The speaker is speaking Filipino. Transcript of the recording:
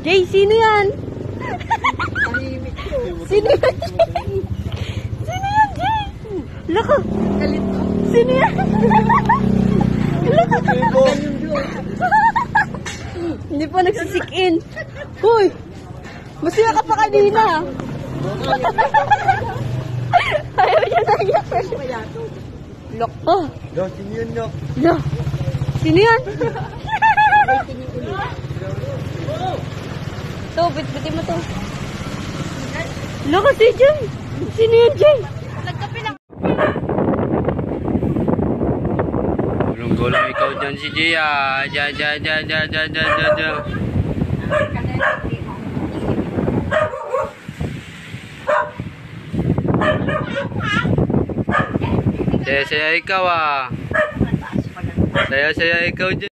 Jay, sino yan? Sino yan, Jay? Sino yan, Jay? Laka, Galit ko. sino yan? Yun. Hindi pa nagsisik-in. Hoy! Masaya ka pa kanina. Ayaw niya na iyak. Kaya to. Lok. Oh, Daw, sino yun, no? lo. Sino yan? To, bit-bitin mo to. Loko si Jay. Sino yan, Jay? Gulong-gulong ikaw dyan si Gia. Diyan, diyan, diyan, diyan, diyan, diyan, diyan, diyan. Saya-saya ikaw ah. Saya-saya ikaw dyan.